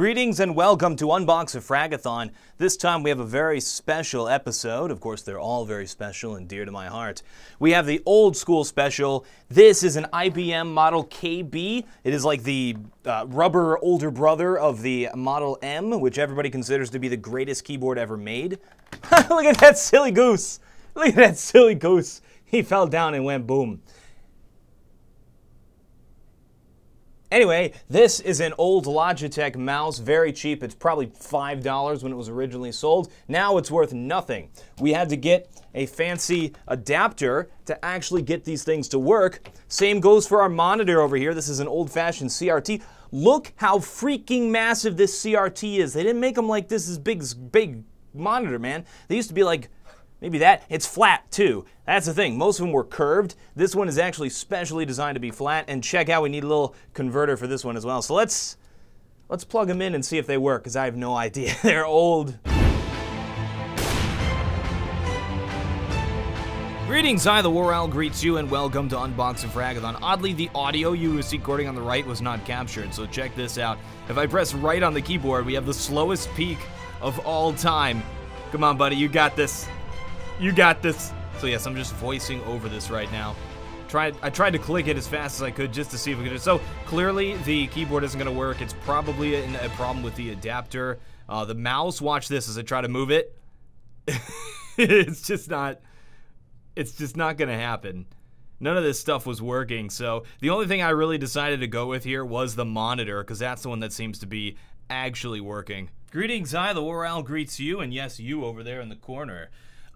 Greetings and welcome to Unbox a Fragathon. This time we have a very special episode. Of course, they're all very special and dear to my heart. We have the old school special. This is an IBM Model KB. It is like the uh, rubber older brother of the Model M, which everybody considers to be the greatest keyboard ever made. Look at that silly goose. Look at that silly goose. He fell down and went boom. Anyway, this is an old Logitech mouse, very cheap. It's probably $5 when it was originally sold. Now it's worth nothing. We had to get a fancy adapter to actually get these things to work. Same goes for our monitor over here. This is an old-fashioned CRT. Look how freaking massive this CRT is. They didn't make them like this is big, big monitor, man. They used to be like Maybe that. It's flat too. That's the thing. Most of them were curved. This one is actually specially designed to be flat. And check out, we need a little converter for this one as well. So let's let's plug them in and see if they work, because I have no idea. They're old. Greetings, I, the War Owl, greets you and welcome to Unboxing Fragathon. Oddly, the audio you was recording on the right was not captured, so check this out. If I press right on the keyboard, we have the slowest peek of all time. Come on, buddy, you got this. You got this. So yes, I'm just voicing over this right now. Tried, I tried to click it as fast as I could just to see if we could. So clearly the keyboard isn't going to work. It's probably a, a problem with the adapter. Uh, the mouse, watch this as I try to move it. it's just not. It's just not going to happen. None of this stuff was working. So the only thing I really decided to go with here was the monitor because that's the one that seems to be actually working. Greetings, I, the War Owl, greets you, and yes, you over there in the corner.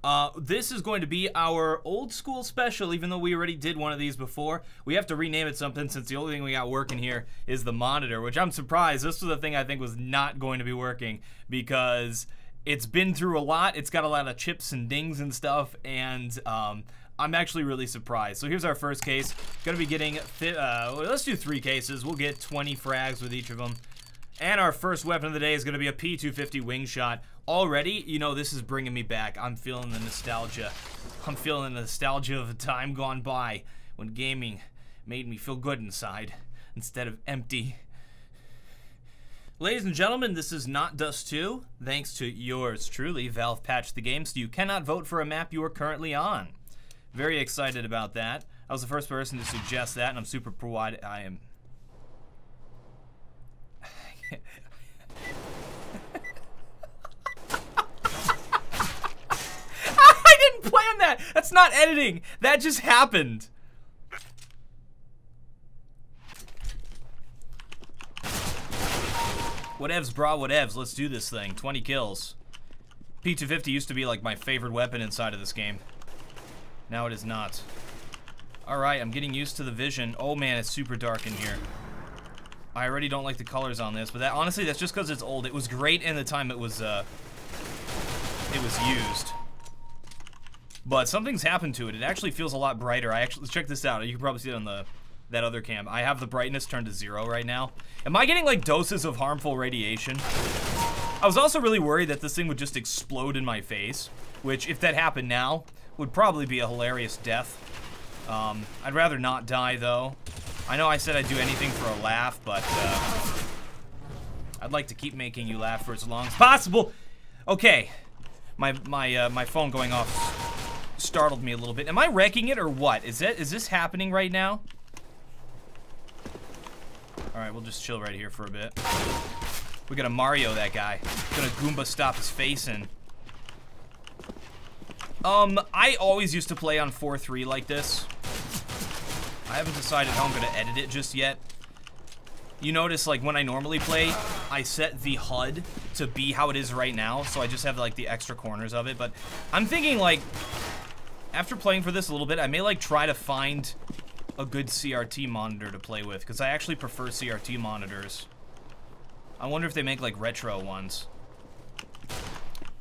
Uh, this is going to be our old school special, even though we already did one of these before. We have to rename it something since the only thing we got working here is the monitor, which I'm surprised. This was the thing I think was not going to be working because it's been through a lot. It's got a lot of chips and dings and stuff, and um, I'm actually really surprised. So here's our first case. Gonna be getting, uh, let's do three cases. We'll get 20 frags with each of them. And our first weapon of the day is going to be a P250 Wingshot. Already, you know, this is bringing me back. I'm feeling the nostalgia. I'm feeling the nostalgia of a time gone by when gaming made me feel good inside instead of empty. Ladies and gentlemen, this is not Dust 2, thanks to yours truly, Valve patched the game so you cannot vote for a map you are currently on. Very excited about that. I was the first person to suggest that, and I'm super proud. I am I didn't plan that. That's not editing. That just happened. Whatevs, brah, whatevs. Let's do this thing. 20 kills. P250 used to be like my favorite weapon inside of this game. Now it is not. Alright, I'm getting used to the vision. Oh man, it's super dark in here. I already don't like the colors on this, but that honestly, that's just because it's old. It was great in the time it was, uh, it was used. But something's happened to it. It actually feels a lot brighter. I actually, check this out. You can probably see it on the, that other cam. I have the brightness turned to zero right now. Am I getting like doses of harmful radiation? I was also really worried that this thing would just explode in my face, which if that happened now, would probably be a hilarious death. Um, I'd rather not die though. I know I said I'd do anything for a laugh, but uh, I'd like to keep making you laugh for as long as possible. Okay, my my uh, my phone going off startled me a little bit. Am I wrecking it or what? Is that is this happening right now? All right, we'll just chill right here for a bit. We're gonna Mario that guy. Gonna Goomba stop his face and. Um, I always used to play on 4-3 like this. I haven't decided how I'm going to edit it just yet. You notice, like, when I normally play, I set the HUD to be how it is right now, so I just have, like, the extra corners of it, but I'm thinking, like, after playing for this a little bit, I may, like, try to find a good CRT monitor to play with, because I actually prefer CRT monitors. I wonder if they make, like, retro ones.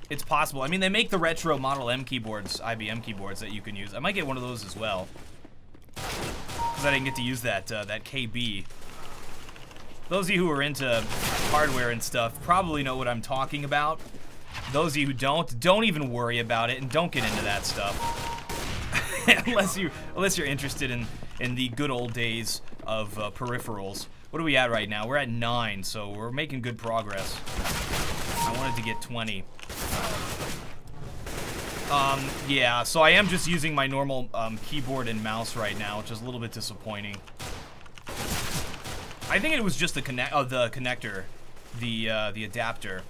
It's possible. I mean, they make the retro Model M keyboards, IBM keyboards that you can use. I might get one of those as well I didn't get to use that, uh, that KB. Those of you who are into hardware and stuff probably know what I'm talking about. Those of you who don't, don't even worry about it and don't get into that stuff. unless you unless you're interested in in the good old days of uh, peripherals. What are we at right now? We're at 9, so we're making good progress. I wanted to get 20. Um, yeah, so I am just using my normal um, keyboard and mouse right now, which is a little bit disappointing. I think it was just the connect, oh, the connector, the uh, the adapter.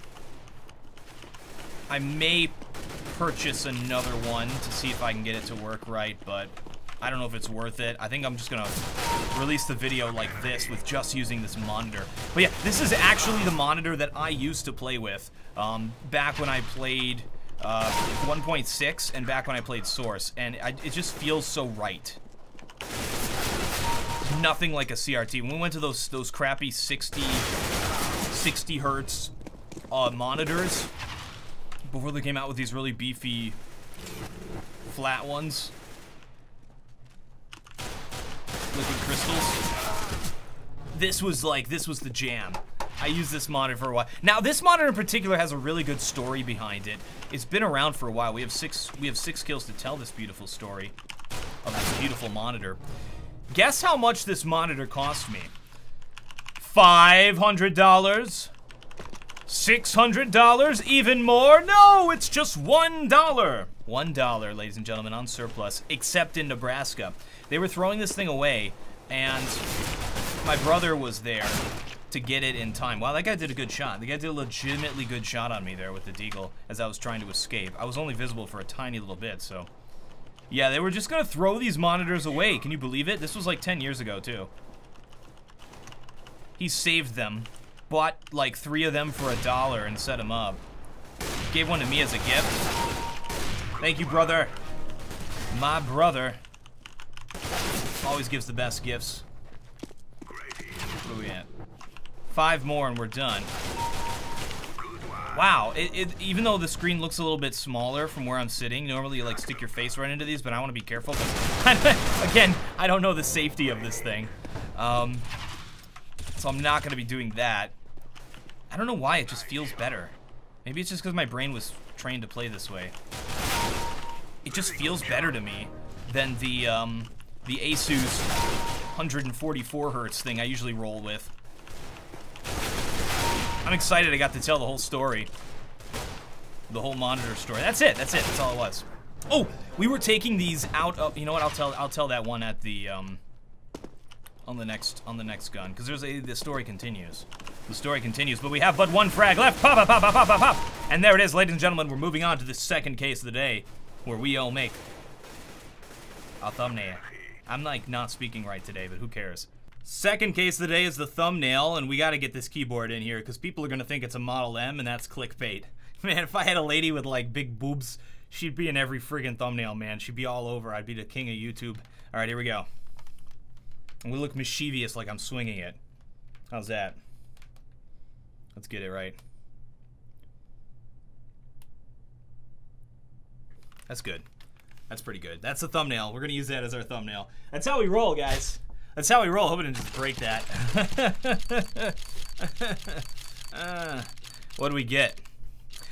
I may purchase another one to see if I can get it to work right, but I don't know if it's worth it. I think I'm just gonna release the video like this with just using this monitor. But yeah, this is actually the monitor that I used to play with um, back when I played uh, 1.6 and back when I played Source, and I, it just feels so right. Nothing like a CRT. When we went to those those crappy 60, 60 hertz uh, monitors before they came out with these really beefy flat ones, liquid crystals. This was like this was the jam. I used this monitor for a while. Now, this monitor in particular has a really good story behind it. It's been around for a while. We have six we have six kills to tell this beautiful story of this beautiful monitor. Guess how much this monitor cost me? $500? $600? Even more? No, it's just $1. $1, ladies and gentlemen, on surplus, except in Nebraska. They were throwing this thing away, and my brother was there to get it in time. Wow, that guy did a good shot. The guy did a legitimately good shot on me there with the deagle as I was trying to escape. I was only visible for a tiny little bit, so... Yeah, they were just gonna throw these monitors away. Can you believe it? This was like 10 years ago, too. He saved them. Bought like three of them for a dollar and set them up. Gave one to me as a gift. Thank you, brother. My brother. Always gives the best gifts. What are we at? Five more and we're done. Wow, it, it, even though the screen looks a little bit smaller from where I'm sitting, normally you like stick your face right into these, but I want to be careful again, I don't know the safety of this thing. Um, so I'm not going to be doing that. I don't know why, it just feels better. Maybe it's just because my brain was trained to play this way. It just feels better to me than the, um, the Asus 144 hertz thing I usually roll with. I'm excited I got to tell the whole story. The whole monitor story. That's it. That's it. That's all it was. Oh, we were taking these out of. You know what? I'll tell. I'll tell that one at the um. On the next on the next gun, because there's a the story continues. The story continues, but we have but one frag left. Pop, pop, pop, pop, pop, pop, pop. And there it is, ladies and gentlemen. We're moving on to the second case of the day, where we all make a thumbnail. I'm like not speaking right today, but who cares? Second case of the day is the thumbnail, and we gotta get this keyboard in here because people are gonna think it's a Model M, and that's clickbait. Man, if I had a lady with like big boobs, she'd be in every friggin' thumbnail, man. She'd be all over. I'd be the king of YouTube. All right, here we go. And we look mischievous like I'm swinging it. How's that? Let's get it right. That's good. That's pretty good. That's the thumbnail. We're gonna use that as our thumbnail. That's how we roll, guys. That's how we roll. Hoping to just break that. uh, what do we get?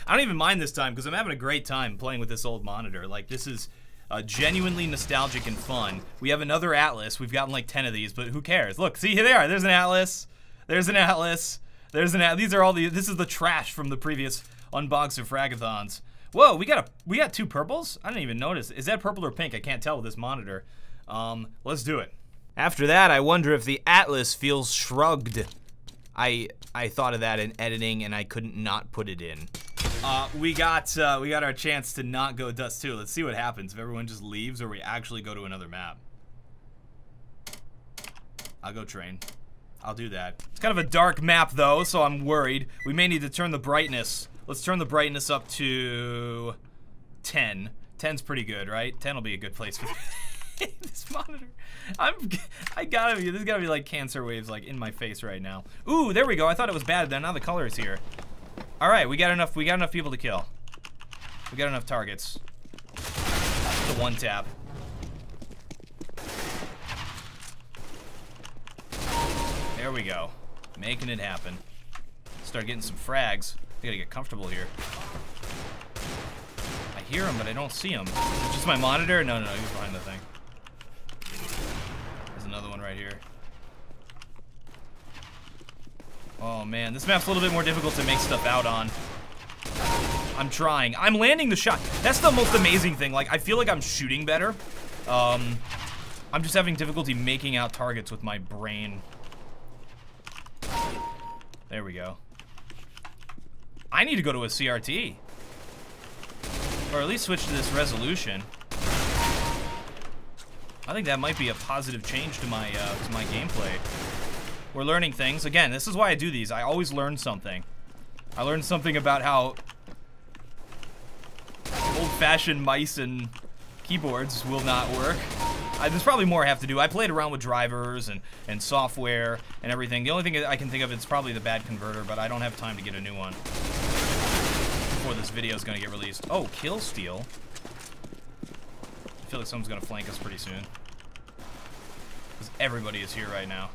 I don't even mind this time because I'm having a great time playing with this old monitor. Like, this is uh, genuinely nostalgic and fun. We have another Atlas. We've gotten like 10 of these, but who cares? Look, see, here they are. There's an Atlas. There's an Atlas. There's an Atlas. These are all the, this is the trash from the previous Unbox of Fragathons. Whoa, we got a, we got two purples? I didn't even notice. Is that purple or pink? I can't tell with this monitor. Um, let's do it. After that, I wonder if the Atlas feels shrugged. I I thought of that in editing and I couldn't not put it in. Uh, we got uh, we got our chance to not go Dust 2. Let's see what happens if everyone just leaves or we actually go to another map. I'll go train. I'll do that. It's kind of a dark map though, so I'm worried. We may need to turn the brightness. Let's turn the brightness up to 10. 10's pretty good, right? 10 will be a good place for this monitor. I'm, I gotta be, there's gotta be like cancer waves like in my face right now. Ooh, there we go. I thought it was bad, then now the color is here. All right, we got enough, we got enough people to kill. We got enough targets. The one tap. There we go. Making it happen. Start getting some frags. I gotta get comfortable here. I hear him, but I don't see him. just my monitor? No, no, no, he's behind the thing another one right here. Oh man, this map's a little bit more difficult to make stuff out on. I'm trying. I'm landing the shot. That's the most amazing thing. Like, I feel like I'm shooting better. Um, I'm just having difficulty making out targets with my brain. There we go. I need to go to a CRT. Or at least switch to this resolution. I think that might be a positive change to my uh, to my gameplay. We're learning things. Again, this is why I do these. I always learn something. I learned something about how old-fashioned mice and keyboards will not work. I, there's probably more I have to do. I played around with drivers and, and software and everything. The only thing I can think of is probably the bad converter, but I don't have time to get a new one before this video is going to get released. Oh, kill steal. I feel like someone's going to flank us pretty soon. Because everybody is here right now.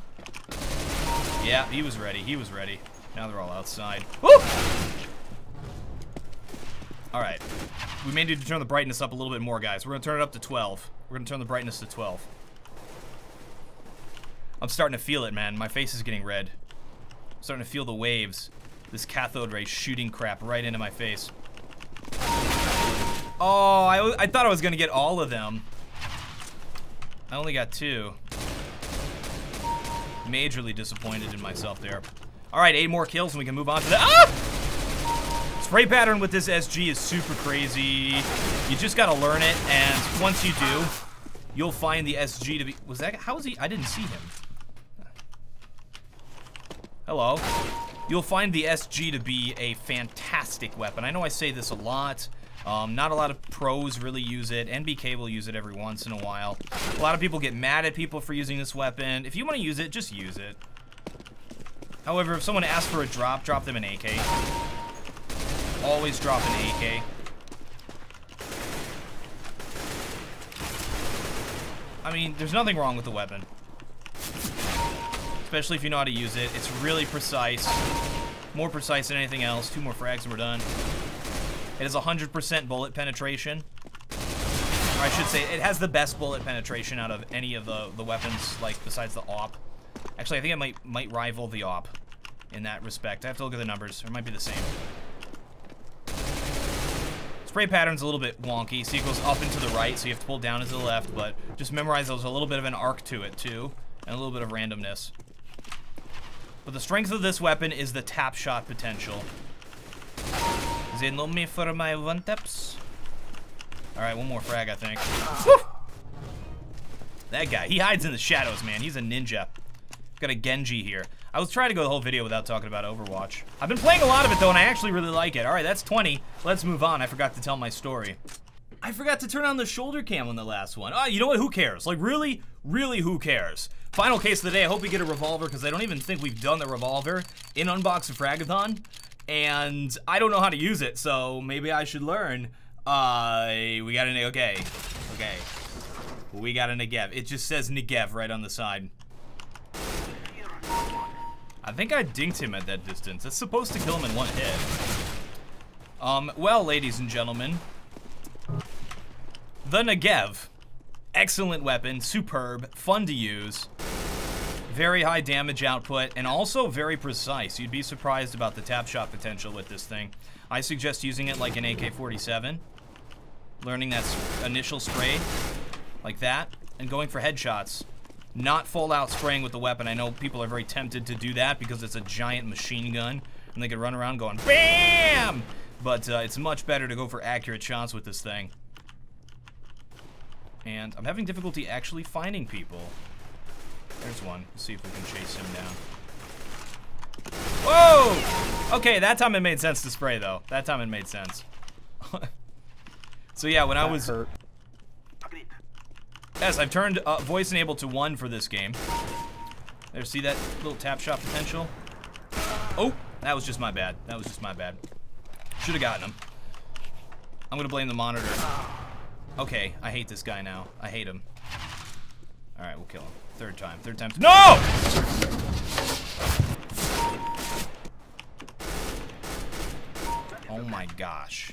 Yeah, he was ready. He was ready. Now they're all outside. Woo! Alright. We may need to turn the brightness up a little bit more, guys. We're going to turn it up to 12. We're going to turn the brightness to 12. I'm starting to feel it, man. My face is getting red. I'm starting to feel the waves. This cathode ray shooting crap right into my face. Oh, I, I thought I was going to get all of them. I only got two. Majorly disappointed in myself there. Alright, eight more kills and we can move on to the- Ah! Spray pattern with this SG is super crazy. You just gotta learn it, and once you do, you'll find the SG to be- Was that- how was he- I didn't see him. Hello. You'll find the SG to be a fantastic weapon. I know I say this a lot. Um, not a lot of pros really use it. NBK will use it every once in a while. A lot of people get mad at people for using this weapon. If you want to use it, just use it. However, if someone asks for a drop, drop them an AK. Always drop an AK. I mean, there's nothing wrong with the weapon. Especially if you know how to use it. It's really precise. More precise than anything else. Two more frags and we're done. It has 100% bullet penetration. Or I should say, it has the best bullet penetration out of any of the, the weapons, like, besides the AWP. Actually, I think it might, might rival the AWP in that respect. I have to look at the numbers. It might be the same. Spray pattern's a little bit wonky. so it goes up and to the right, so you have to pull down to the left, but just memorize there's a little bit of an arc to it, too, and a little bit of randomness. But the strength of this weapon is the tap shot potential. They know me for my one taps. Alright, one more frag, I think. Woo! That guy, he hides in the shadows, man. He's a ninja. Got a Genji here. I was trying to go the whole video without talking about Overwatch. I've been playing a lot of it, though, and I actually really like it. Alright, that's 20. Let's move on. I forgot to tell my story. I forgot to turn on the shoulder cam on the last one. Oh, you know what? Who cares? Like, really, really, who cares? Final case of the day. I hope we get a revolver, because I don't even think we've done the revolver in Unbox Fragathon and I don't know how to use it, so maybe I should learn. Uh, we got an okay, okay. We got a Negev. It just says Negev right on the side. I think I dinked him at that distance. It's supposed to kill him in one hit. Um, well, ladies and gentlemen, the Negev. Excellent weapon, superb, fun to use very high damage output, and also very precise. You'd be surprised about the tap shot potential with this thing. I suggest using it like an AK-47, learning that initial spray, like that, and going for headshots. Not full out spraying with the weapon. I know people are very tempted to do that because it's a giant machine gun, and they can run around going BAM! But uh, it's much better to go for accurate shots with this thing. And I'm having difficulty actually finding people. There's one. Let's see if we can chase him down. Whoa! Okay, that time it made sense to spray, though. That time it made sense. so yeah, when that I was... Hurt. Yes, I've turned uh, voice enabled to 1 for this game. There, see that little tap shot potential? Oh, that was just my bad. That was just my bad. Should have gotten him. I'm gonna blame the monitor. Okay, I hate this guy now. I hate him. Alright, we'll kill him. Third time. Third time. No! Oh my gosh.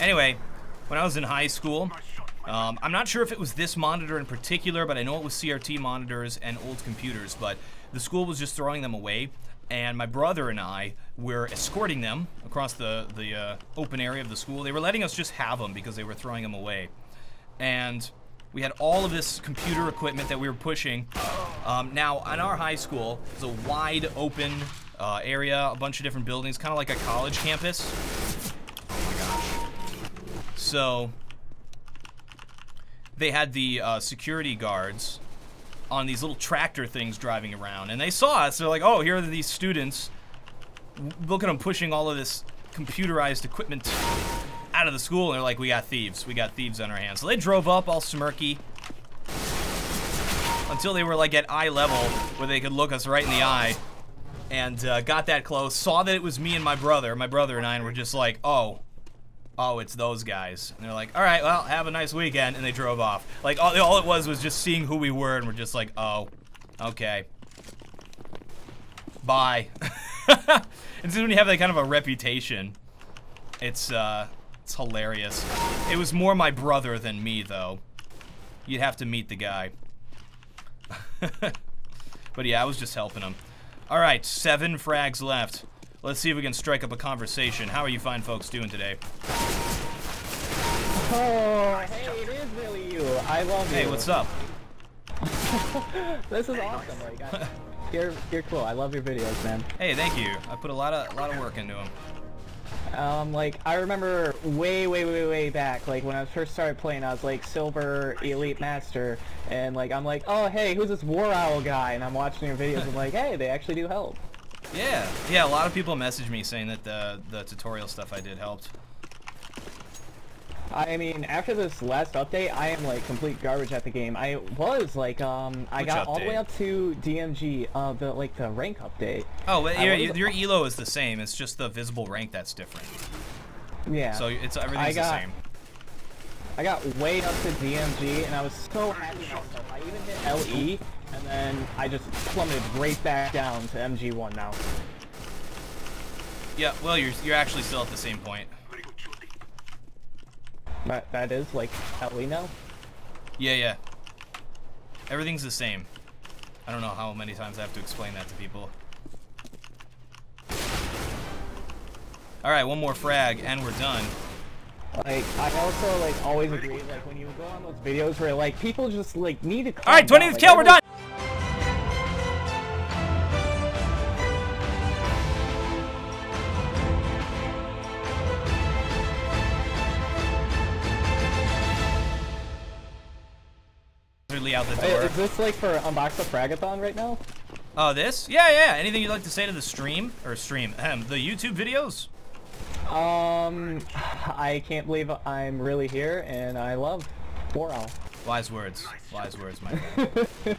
Anyway, when I was in high school, Um, I'm not sure if it was this monitor in particular, but I know it was CRT monitors and old computers. But the school was just throwing them away, and my brother and I were escorting them across the the uh, open area of the school. They were letting us just have them because they were throwing them away, and we had all of this computer equipment that we were pushing. Um, now, in our high school, it's a wide open uh, area, a bunch of different buildings, kind of like a college campus. Oh my gosh. So, they had the uh, security guards on these little tractor things driving around, and they saw us. They're like, "Oh, here are these students. Look at them pushing all of this computerized equipment out of the school." And they're like, "We got thieves. We got thieves on our hands." So they drove up all smirky until they were like at eye level, where they could look us right in the eye, and uh, got that close. Saw that it was me and my brother. My brother and I and were just like, "Oh." oh, it's those guys. And they're like, all right, well, have a nice weekend. And they drove off. Like, all, all it was was just seeing who we were, and we're just like, oh, okay. Bye. and so when you have that kind of a reputation, it's, uh, it's hilarious. It was more my brother than me, though. You'd have to meet the guy. but yeah, I was just helping him. All right, seven frags left. Let's see if we can strike up a conversation. How are you fine folks doing today? Oh, hey, it is really you. I love you. Hey, what's up? this is awesome. Like, I, you're you're cool. I love your videos, man. Hey, thank you. I put a lot of a lot of work into them. Um, like I remember way, way, way, way back, like when I first started playing, I was like Silver Elite Master, and like I'm like, oh hey, who's this War Owl guy? And I'm watching your videos, and like, hey, they actually do help. Yeah, yeah. A lot of people message me saying that the the tutorial stuff I did helped. I mean, after this last update, I am like complete garbage at the game. I was like, um, I Which got all the way up to DMG, uh, the like the rank update. Oh, I your, your elo is the same. It's just the visible rank that's different. Yeah. So it's everything's got- the same. I got way up to DMG, and I was so happy myself. I even hit LE, and then I just plummeted right back down to MG1 now. Yeah. Well, you're you're actually still at the same point. That, that is like how we know? Yeah, yeah. Everything's the same. I don't know how many times I have to explain that to people. All right, one more frag, and we're done. Like, I also like always agree. Like when you go on those videos where like people just like need to. All right, 20th kill, we're done. Door. Is this like for Unbox the Fragathon right now? Oh, this? Yeah, yeah. Anything you'd like to say to the stream or stream? Ahem, the YouTube videos? Um, I can't believe I'm really here, and I love Owl. Wise words. Wise words, my friend.